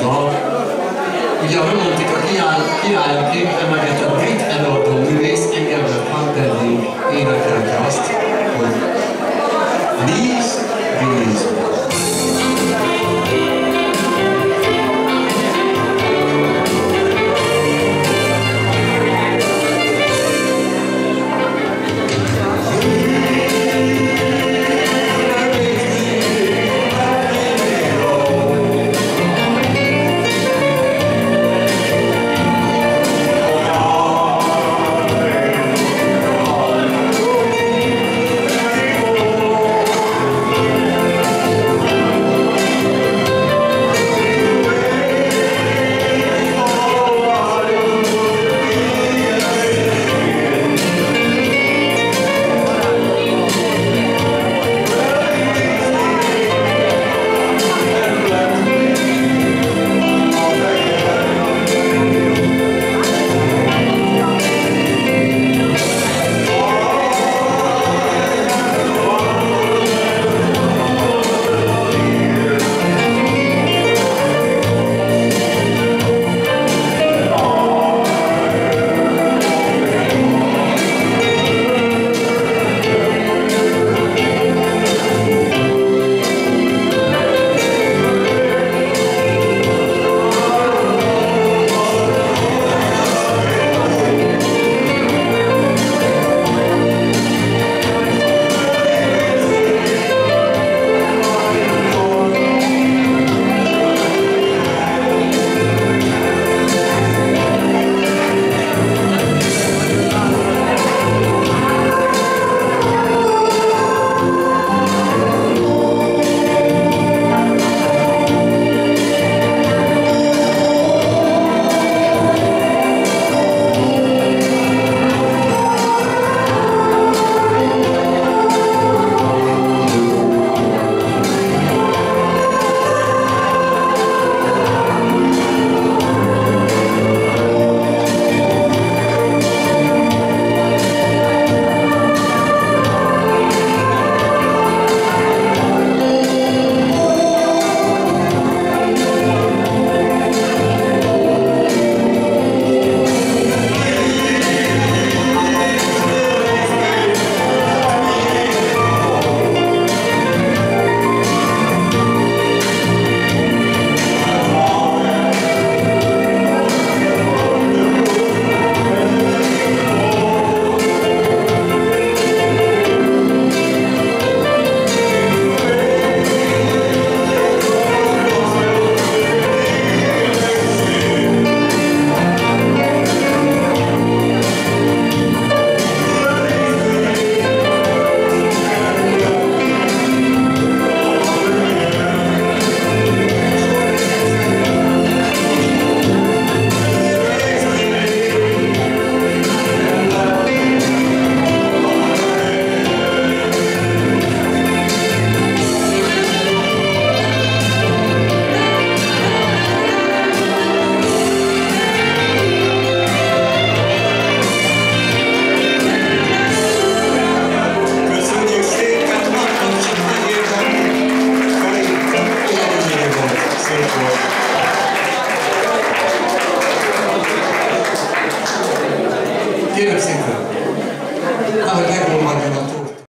dal. Ugye a romantika király, királyaként emlegetett brit előadó művész